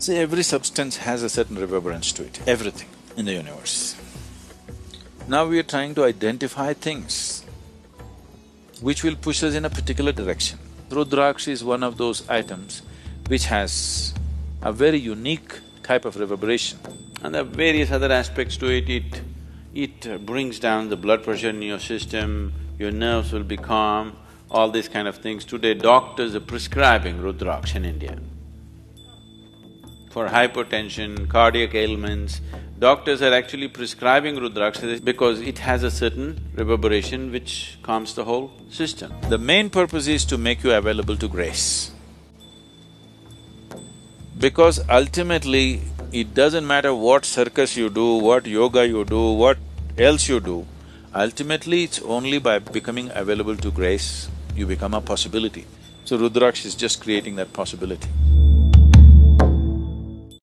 See, every substance has a certain reverberance to it, everything in the universe. Now we are trying to identify things which will push us in a particular direction. Rudraksh is one of those items which has a very unique type of reverberation. And there are various other aspects to it, it… it brings down the blood pressure in your system, your nerves will be calm, all these kind of things. Today doctors are prescribing Rudraksh in India. For hypertension, cardiac ailments, doctors are actually prescribing Rudraksha because it has a certain reverberation which calms the whole system. The main purpose is to make you available to grace. Because ultimately, it doesn't matter what circus you do, what yoga you do, what else you do, ultimately it's only by becoming available to grace, you become a possibility. So Rudraksha is just creating that possibility.